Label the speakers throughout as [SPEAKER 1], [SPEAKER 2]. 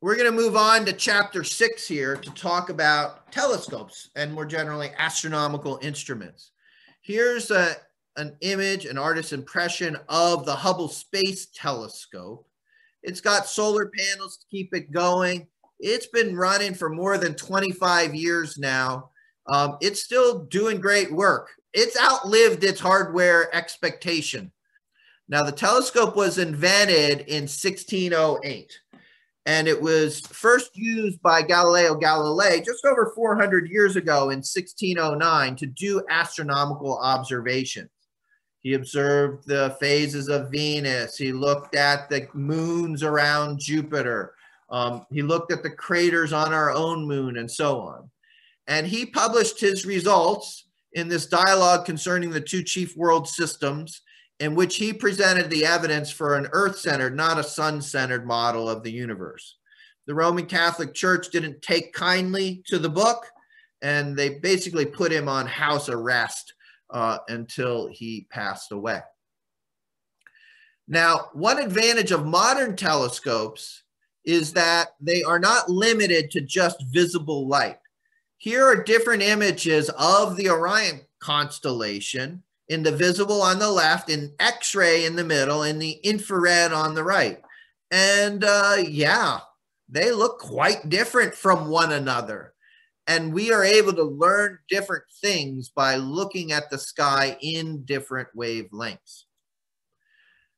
[SPEAKER 1] we're going to move on to chapter six here to talk about telescopes and more generally astronomical instruments. Here's a, an image, an artist's impression of the Hubble Space Telescope. It's got solar panels to keep it going. It's been running for more than 25 years now. Um, it's still doing great work. It's outlived its hardware expectation. Now, the telescope was invented in 1608 and it was first used by Galileo Galilei just over 400 years ago in 1609 to do astronomical observations. He observed the phases of Venus. He looked at the moons around Jupiter. Um, he looked at the craters on our own moon and so on. And he published his results in this dialogue concerning the two chief world systems in which he presented the evidence for an earth centered, not a sun centered model of the universe. The Roman Catholic Church didn't take kindly to the book, and they basically put him on house arrest uh, until he passed away. Now, one advantage of modern telescopes is that they are not limited to just visible light. Here are different images of the Orion constellation in the visible on the left, in X-ray in the middle, and the infrared on the right. And uh, yeah, they look quite different from one another. And we are able to learn different things by looking at the sky in different wavelengths.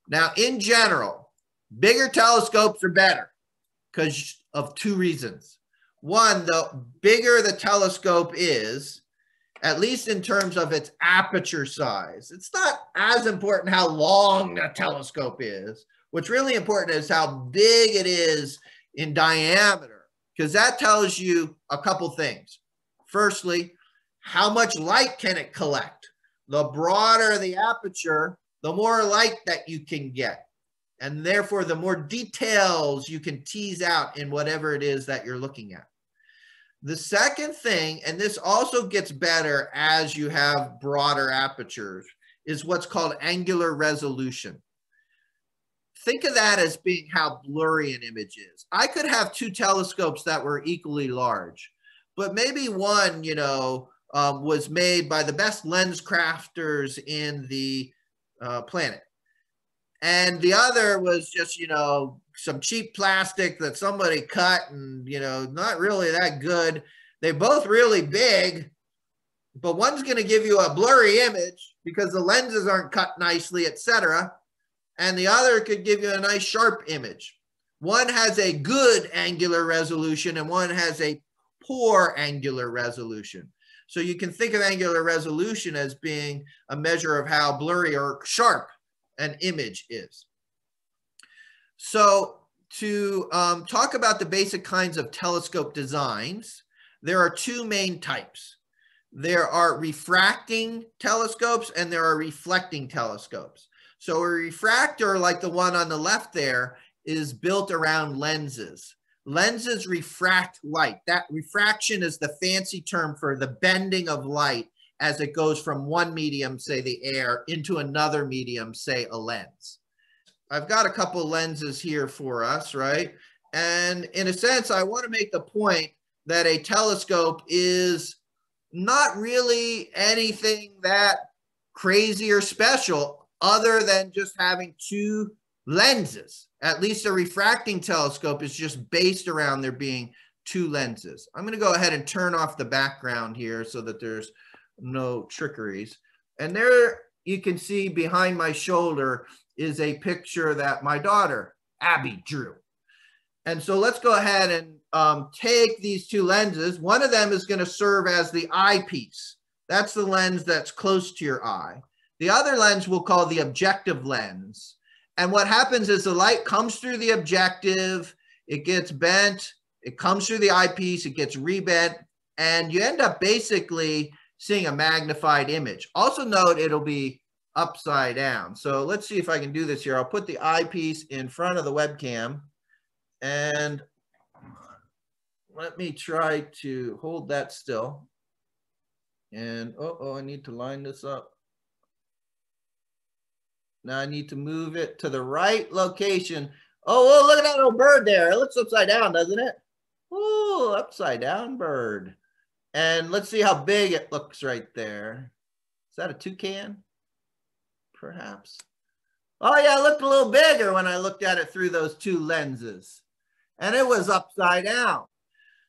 [SPEAKER 1] Now, in general, bigger telescopes are better because of two reasons. One, the bigger the telescope is, at least in terms of its aperture size. It's not as important how long the telescope is. What's really important is how big it is in diameter, because that tells you a couple things. Firstly, how much light can it collect? The broader the aperture, the more light that you can get. And therefore, the more details you can tease out in whatever it is that you're looking at. The second thing, and this also gets better as you have broader apertures, is what's called angular resolution. Think of that as being how blurry an image is. I could have two telescopes that were equally large, but maybe one, you know, um, was made by the best lens crafters in the uh, planet. And the other was just, you know, some cheap plastic that somebody cut and, you know, not really that good. They're both really big, but one's going to give you a blurry image because the lenses aren't cut nicely, etc. And the other could give you a nice sharp image. One has a good angular resolution and one has a poor angular resolution. So you can think of angular resolution as being a measure of how blurry or sharp an image is. So to um, talk about the basic kinds of telescope designs, there are two main types. There are refracting telescopes and there are reflecting telescopes. So a refractor, like the one on the left there, is built around lenses. Lenses refract light. That refraction is the fancy term for the bending of light as it goes from one medium, say the air, into another medium, say a lens. I've got a couple lenses here for us, right? And in a sense, I want to make the point that a telescope is not really anything that crazy or special other than just having two lenses. At least a refracting telescope is just based around there being two lenses. I'm going to go ahead and turn off the background here so that there's no trickeries. And there you can see behind my shoulder is a picture that my daughter, Abby, drew. And so let's go ahead and um, take these two lenses. One of them is going to serve as the eyepiece. That's the lens that's close to your eye. The other lens we'll call the objective lens. And what happens is the light comes through the objective, it gets bent, it comes through the eyepiece, it gets rebent, and you end up basically seeing a magnified image. Also note it'll be upside down. So let's see if I can do this here. I'll put the eyepiece in front of the webcam and let me try to hold that still. And oh, oh, I need to line this up. Now I need to move it to the right location Oh, well, look at that little bird there. It looks upside down, doesn't it? Oh, upside down bird. And let's see how big it looks right there. Is that a toucan? Perhaps. Oh yeah, it looked a little bigger when I looked at it through those two lenses. And it was upside down.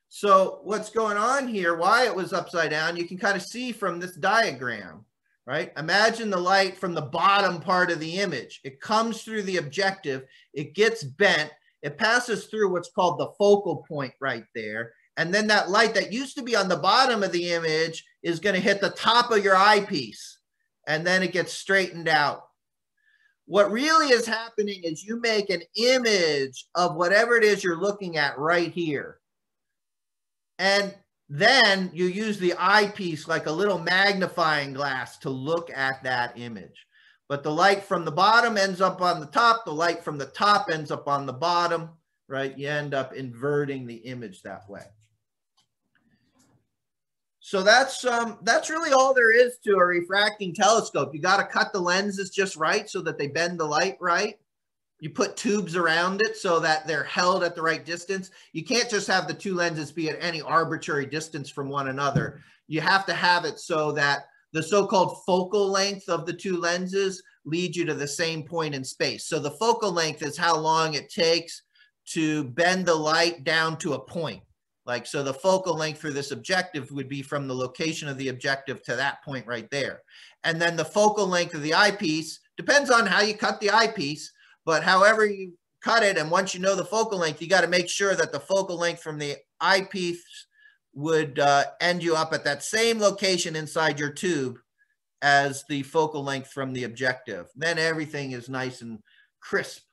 [SPEAKER 1] So what's going on here, why it was upside down, you can kind of see from this diagram, right? Imagine the light from the bottom part of the image. It comes through the objective, it gets bent, it passes through what's called the focal point right there. And then that light that used to be on the bottom of the image is going to hit the top of your eyepiece. And then it gets straightened out. What really is happening is you make an image of whatever it is you're looking at right here. And then you use the eyepiece like a little magnifying glass to look at that image. But the light from the bottom ends up on the top. The light from the top ends up on the bottom, right? You end up inverting the image that way. So that's um, that's really all there is to a refracting telescope. You got to cut the lenses just right so that they bend the light right. You put tubes around it so that they're held at the right distance. You can't just have the two lenses be at any arbitrary distance from one another. You have to have it so that the so-called focal length of the two lenses lead you to the same point in space. So the focal length is how long it takes to bend the light down to a point. Like, so the focal length for this objective would be from the location of the objective to that point right there. And then the focal length of the eyepiece depends on how you cut the eyepiece, but however you cut it, and once you know the focal length, you got to make sure that the focal length from the eyepiece would uh, end you up at that same location inside your tube as the focal length from the objective. Then everything is nice and crisp,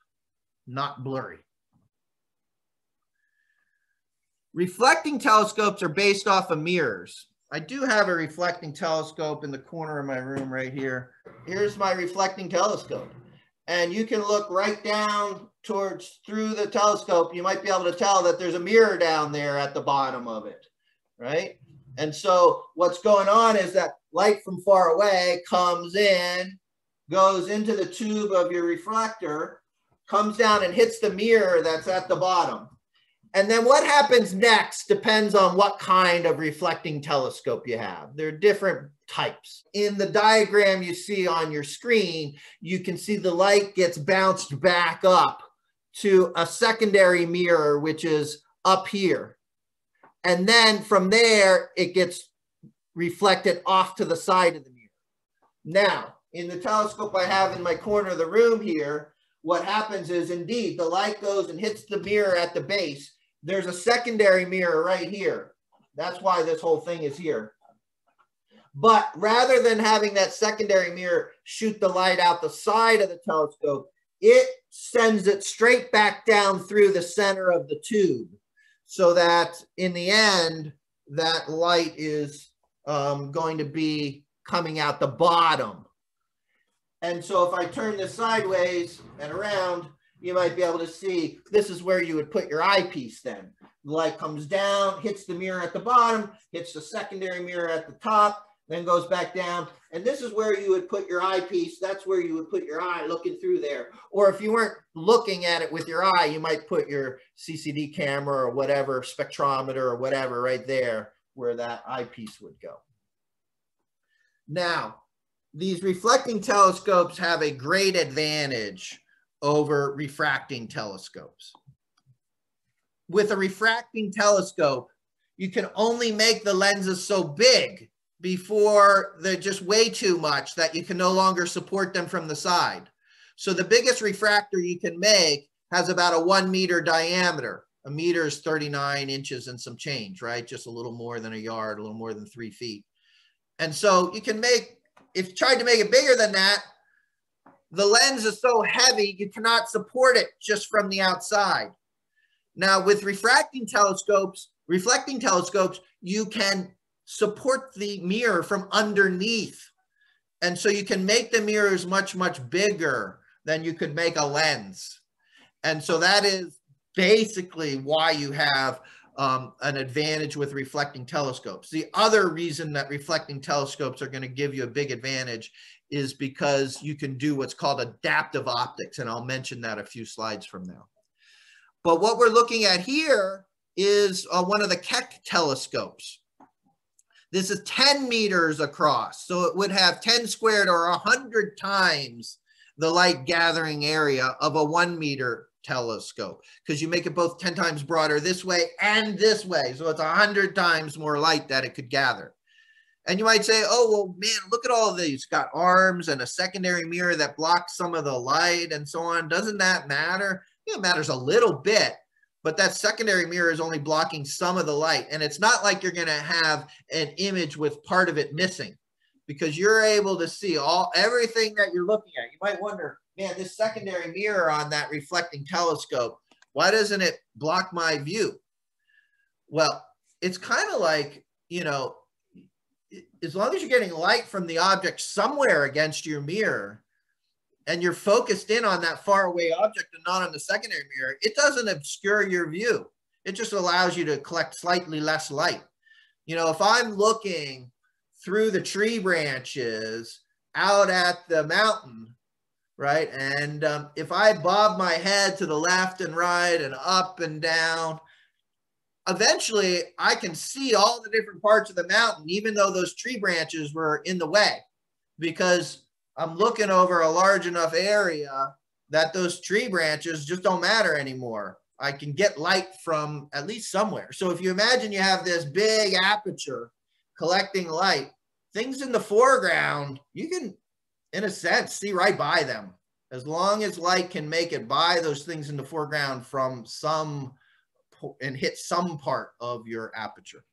[SPEAKER 1] not blurry. Reflecting telescopes are based off of mirrors. I do have a reflecting telescope in the corner of my room right here. Here's my reflecting telescope and you can look right down towards through the telescope. You might be able to tell that there's a mirror down there at the bottom of it, right? And so what's going on is that light from far away comes in, goes into the tube of your reflector, comes down and hits the mirror that's at the bottom. And then what happens next depends on what kind of reflecting telescope you have. There are different types. In the diagram you see on your screen, you can see the light gets bounced back up to a secondary mirror, which is up here. And then from there, it gets reflected off to the side of the mirror. Now, in the telescope I have in my corner of the room here, what happens is indeed the light goes and hits the mirror at the base. There's a secondary mirror right here. That's why this whole thing is here. But rather than having that secondary mirror shoot the light out the side of the telescope, it sends it straight back down through the center of the tube so that in the end, that light is um, going to be coming out the bottom. And so if I turn this sideways and around, you might be able to see this is where you would put your eyepiece then. The light comes down, hits the mirror at the bottom, hits the secondary mirror at the top, then goes back down. And this is where you would put your eyepiece. That's where you would put your eye looking through there. Or if you weren't looking at it with your eye, you might put your CCD camera or whatever, spectrometer or whatever right there where that eyepiece would go. Now, these reflecting telescopes have a great advantage over refracting telescopes. With a refracting telescope, you can only make the lenses so big before they're just way too much that you can no longer support them from the side. So the biggest refractor you can make has about a one meter diameter. A meter is 39 inches and some change, right? Just a little more than a yard, a little more than three feet. And so you can make, if you tried to make it bigger than that, the lens is so heavy, you cannot support it just from the outside. Now with refracting telescopes, reflecting telescopes, you can support the mirror from underneath. And so you can make the mirrors much, much bigger than you could make a lens. And so that is basically why you have um, an advantage with reflecting telescopes. The other reason that reflecting telescopes are going to give you a big advantage is because you can do what's called adaptive optics. And I'll mention that a few slides from now. But what we're looking at here is uh, one of the Keck telescopes. This is 10 meters across. So it would have 10 squared or 100 times the light gathering area of a one meter telescope because you make it both 10 times broader this way and this way. So it's 100 times more light that it could gather. And you might say, oh, well, man, look at all these. Got arms and a secondary mirror that blocks some of the light and so on. Doesn't that matter? Yeah, it matters a little bit, but that secondary mirror is only blocking some of the light. And it's not like you're going to have an image with part of it missing because you're able to see all everything that you're looking at. You might wonder, man, this secondary mirror on that reflecting telescope, why doesn't it block my view? Well, it's kind of like, you know, as long as you're getting light from the object somewhere against your mirror and you're focused in on that far away object and not on the secondary mirror, it doesn't obscure your view. It just allows you to collect slightly less light. You know, if I'm looking through the tree branches out at the mountain, right? And um, if I bob my head to the left and right and up and down, eventually I can see all the different parts of the mountain, even though those tree branches were in the way, because I'm looking over a large enough area that those tree branches just don't matter anymore. I can get light from at least somewhere. So if you imagine you have this big aperture collecting light, things in the foreground, you can, in a sense, see right by them. As long as light can make it by those things in the foreground from some and hit some part of your aperture.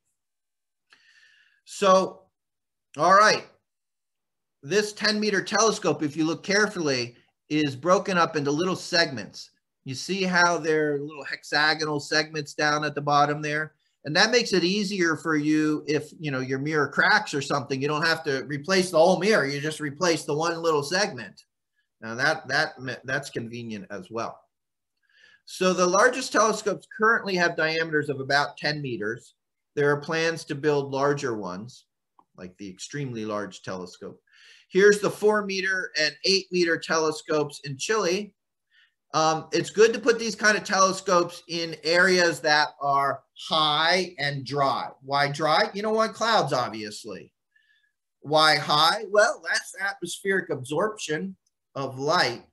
[SPEAKER 1] So, all right, this 10 meter telescope, if you look carefully, is broken up into little segments. You see how there are little hexagonal segments down at the bottom there? And that makes it easier for you if, you know, your mirror cracks or something, you don't have to replace the whole mirror. You just replace the one little segment. Now that, that, that's convenient as well. So the largest telescopes currently have diameters of about 10 meters. There are plans to build larger ones, like the extremely large telescope. Here's the four meter and eight meter telescopes in Chile. Um, it's good to put these kind of telescopes in areas that are high and dry. Why dry? You don't want clouds, obviously. Why high? Well, that's atmospheric absorption of light.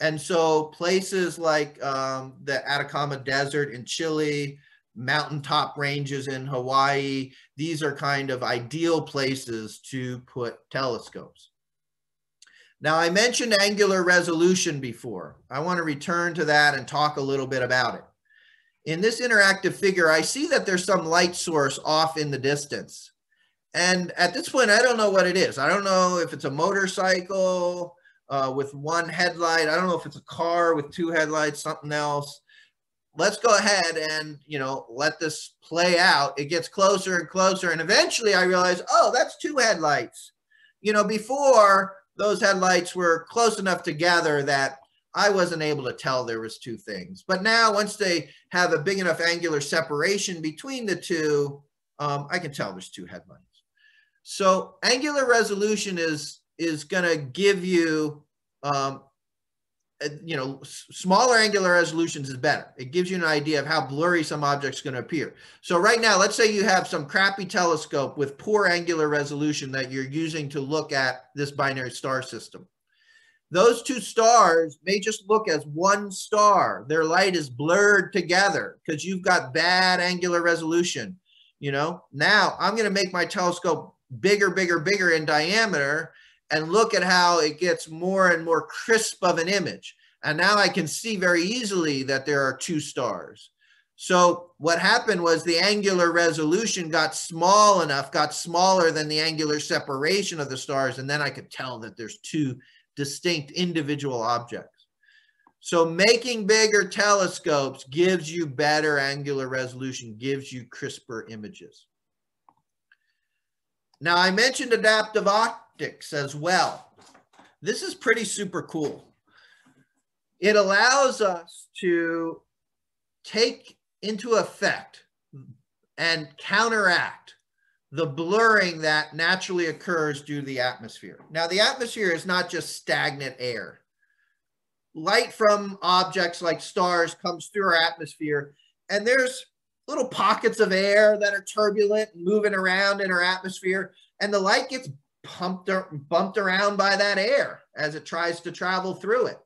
[SPEAKER 1] And so places like um, the Atacama Desert in Chile, mountaintop ranges in Hawaii, these are kind of ideal places to put telescopes. Now, I mentioned angular resolution before. I want to return to that and talk a little bit about it. In this interactive figure, I see that there's some light source off in the distance. And at this point, I don't know what it is. I don't know if it's a motorcycle uh, with one headlight. I don't know if it's a car with two headlights, something else. Let's go ahead and, you know, let this play out. It gets closer and closer. And eventually I realize, oh, that's two headlights. You know, before those headlights were close enough together that I wasn't able to tell there was two things. But now once they have a big enough angular separation between the two, um, I can tell there's two headlights. So angular resolution is is going to give you, um, a, you know, smaller angular resolutions is better. It gives you an idea of how blurry some object's going to appear. So right now, let's say you have some crappy telescope with poor angular resolution that you're using to look at this binary star system. Those two stars may just look as one star. Their light is blurred together because you've got bad angular resolution. You know, now I'm going to make my telescope bigger, bigger, bigger in diameter and look at how it gets more and more crisp of an image. And now I can see very easily that there are two stars. So what happened was the angular resolution got small enough, got smaller than the angular separation of the stars. And then I could tell that there's two distinct individual objects. So making bigger telescopes gives you better angular resolution, gives you crisper images. Now I mentioned adaptive optics as well. This is pretty super cool. It allows us to take into effect and counteract the blurring that naturally occurs due to the atmosphere. Now, the atmosphere is not just stagnant air. light from objects like stars comes through our atmosphere, and there's little pockets of air that are turbulent moving around in our atmosphere, and the light gets pumped or bumped around by that air as it tries to travel through it.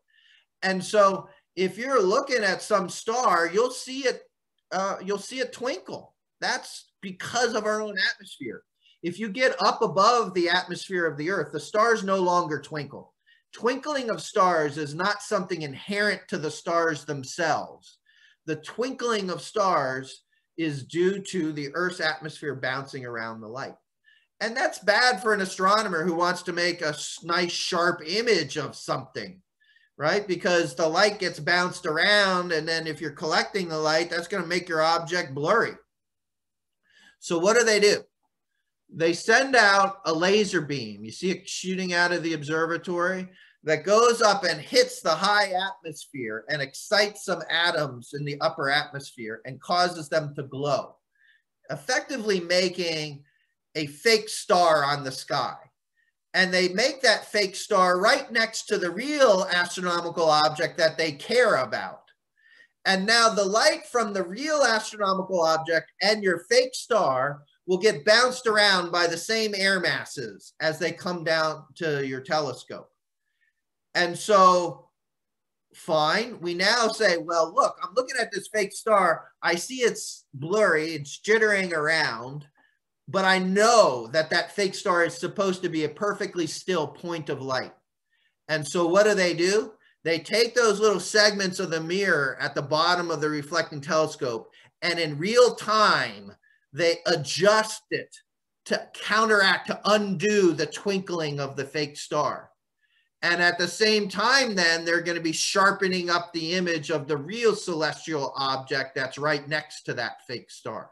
[SPEAKER 1] And so if you're looking at some star, you'll see it uh, you'll see it twinkle. That's because of our own atmosphere. If you get up above the atmosphere of the earth, the stars no longer twinkle. Twinkling of stars is not something inherent to the stars themselves. The twinkling of stars is due to the Earth's atmosphere bouncing around the light. And that's bad for an astronomer who wants to make a nice sharp image of something, right? Because the light gets bounced around. And then if you're collecting the light, that's going to make your object blurry. So what do they do? They send out a laser beam. You see it shooting out of the observatory that goes up and hits the high atmosphere and excites some atoms in the upper atmosphere and causes them to glow, effectively making a fake star on the sky. And they make that fake star right next to the real astronomical object that they care about. And now the light from the real astronomical object and your fake star will get bounced around by the same air masses as they come down to your telescope. And so, fine, we now say, well, look, I'm looking at this fake star. I see it's blurry, it's jittering around but I know that that fake star is supposed to be a perfectly still point of light. And so what do they do? They take those little segments of the mirror at the bottom of the reflecting telescope and in real time, they adjust it to counteract, to undo the twinkling of the fake star. And at the same time, then they're going to be sharpening up the image of the real celestial object that's right next to that fake star.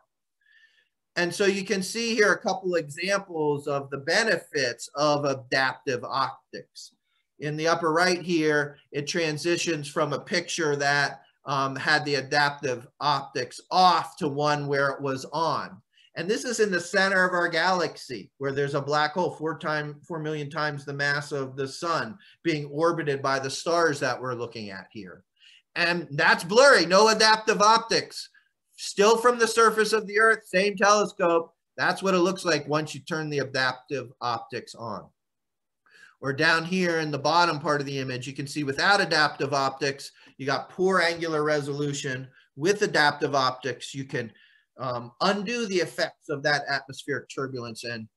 [SPEAKER 1] And so you can see here a couple examples of the benefits of adaptive optics. In the upper right here, it transitions from a picture that um, had the adaptive optics off to one where it was on. And this is in the center of our galaxy where there's a black hole four, time, four million times the mass of the sun being orbited by the stars that we're looking at here. And that's blurry, no adaptive optics still from the surface of the earth, same telescope. That's what it looks like once you turn the adaptive optics on. Or down here in the bottom part of the image, you can see without adaptive optics, you got poor angular resolution. With adaptive optics, you can um, undo the effects of that atmospheric turbulence and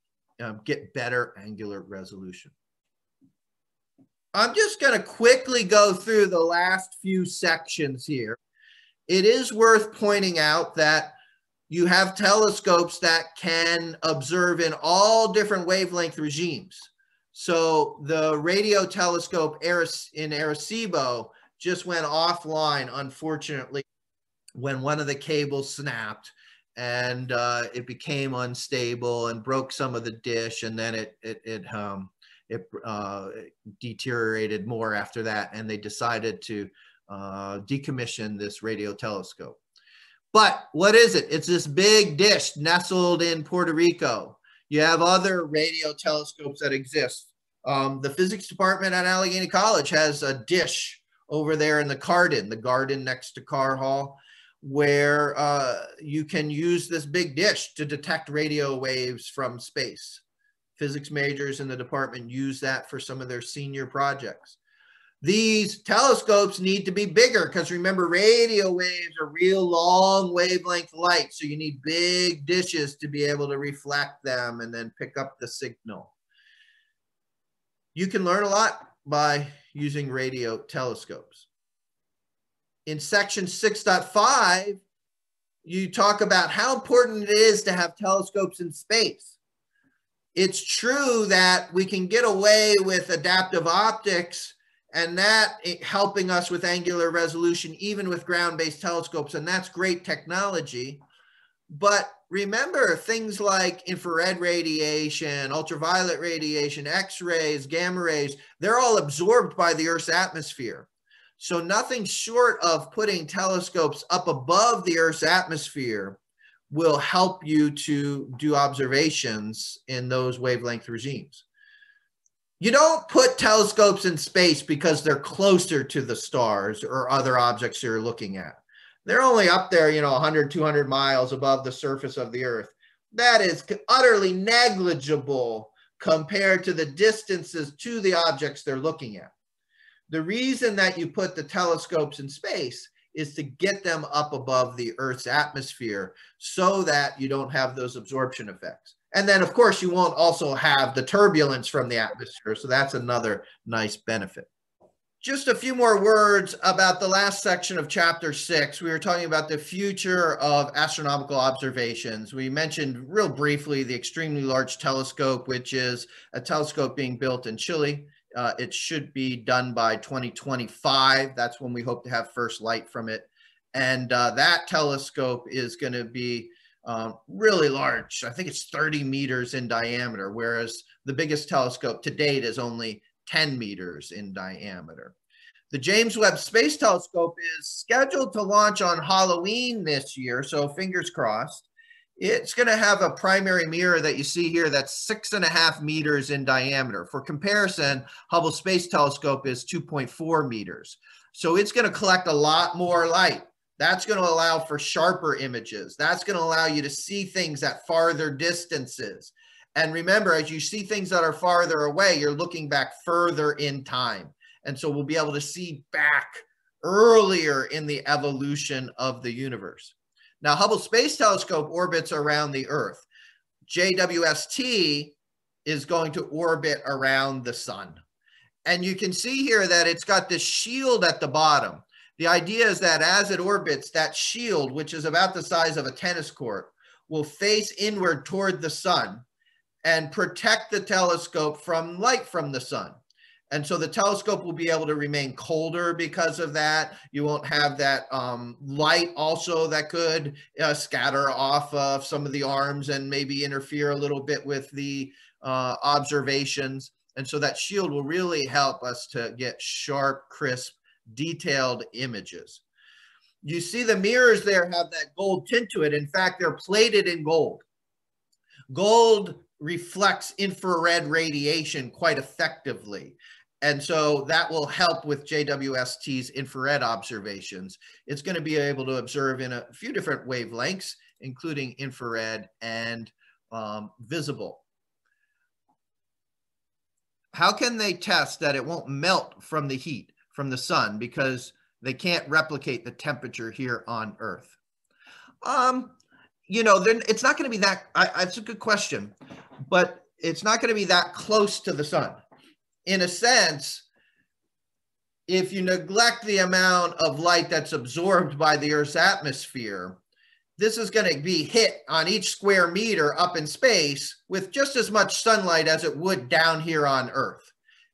[SPEAKER 1] um, get better angular resolution. I'm just going to quickly go through the last few sections here it is worth pointing out that you have telescopes that can observe in all different wavelength regimes. So the radio telescope in Arecibo just went offline, unfortunately, when one of the cables snapped and uh, it became unstable and broke some of the dish and then it, it, it, um, it uh, deteriorated more after that. And they decided to uh, decommission this radio telescope. But what is it? It's this big dish nestled in Puerto Rico. You have other radio telescopes that exist. Um, the physics department at Allegheny College has a dish over there in the garden, the garden next to Carr Hall, where uh, you can use this big dish to detect radio waves from space. Physics majors in the department use that for some of their senior projects. These telescopes need to be bigger because remember, radio waves are real long wavelength light. So you need big dishes to be able to reflect them and then pick up the signal. You can learn a lot by using radio telescopes. In section 6.5, you talk about how important it is to have telescopes in space. It's true that we can get away with adaptive optics and that eh, helping us with angular resolution, even with ground-based telescopes, and that's great technology. But remember things like infrared radiation, ultraviolet radiation, X-rays, gamma rays, they're all absorbed by the Earth's atmosphere. So nothing short of putting telescopes up above the Earth's atmosphere will help you to do observations in those wavelength regimes you don't put telescopes in space because they're closer to the stars or other objects you're looking at. They're only up there, you know, 100, 200 miles above the surface of the Earth. That is utterly negligible compared to the distances to the objects they're looking at. The reason that you put the telescopes in space is to get them up above the Earth's atmosphere so that you don't have those absorption effects. And then, of course, you won't also have the turbulence from the atmosphere. So that's another nice benefit. Just a few more words about the last section of chapter six. We were talking about the future of astronomical observations. We mentioned real briefly the extremely large telescope, which is a telescope being built in Chile. Uh, it should be done by 2025. That's when we hope to have first light from it. And uh, that telescope is going to be um, really large. I think it's 30 meters in diameter, whereas the biggest telescope to date is only 10 meters in diameter. The James Webb Space Telescope is scheduled to launch on Halloween this year, so fingers crossed. It's going to have a primary mirror that you see here that's six and a half meters in diameter. For comparison, Hubble Space Telescope is 2.4 meters. So it's going to collect a lot more light. That's going to allow for sharper images. That's going to allow you to see things at farther distances. And remember, as you see things that are farther away, you're looking back further in time. And so we'll be able to see back earlier in the evolution of the universe. Now, Hubble Space Telescope orbits around the Earth. JWST is going to orbit around the sun. And you can see here that it's got this shield at the bottom. The idea is that as it orbits, that shield, which is about the size of a tennis court, will face inward toward the sun and protect the telescope from light from the sun. And so the telescope will be able to remain colder because of that. You won't have that um, light also that could uh, scatter off of some of the arms and maybe interfere a little bit with the uh, observations. And so that shield will really help us to get sharp, crisp, detailed images. You see the mirrors there have that gold tint to it. In fact, they're plated in gold. Gold reflects infrared radiation quite effectively. And so that will help with JWST's infrared observations. It's going to be able to observe in a few different wavelengths, including infrared and um, visible. How can they test that it won't melt from the heat from the sun because they can't replicate the temperature here on Earth? Um, you know, then it's not going to be that. I, that's a good question, but it's not going to be that close to the sun in a sense, if you neglect the amount of light that's absorbed by the Earth's atmosphere, this is going to be hit on each square meter up in space with just as much sunlight as it would down here on Earth.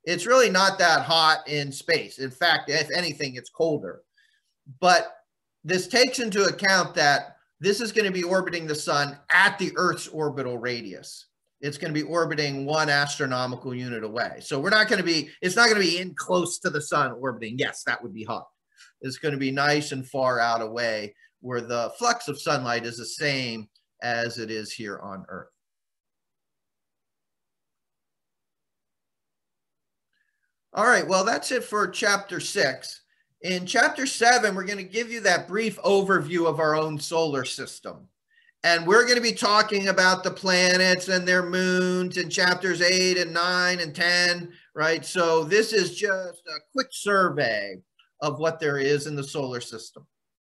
[SPEAKER 1] It's really not that hot in space. In fact, if anything, it's colder. But this takes into account that this is going to be orbiting the sun at the Earth's orbital radius it's going to be orbiting one astronomical unit away. So we're not going to be, it's not going to be in close to the sun orbiting. Yes, that would be hot. It's going to be nice and far out away where the flux of sunlight is the same as it is here on Earth. All right, well, that's it for chapter six. In chapter seven, we're going to give you that brief overview of our own solar system. And we're going to be talking about the planets and their moons in chapters 8 and 9 and 10, right? So this is just a quick survey of what there is in the solar system.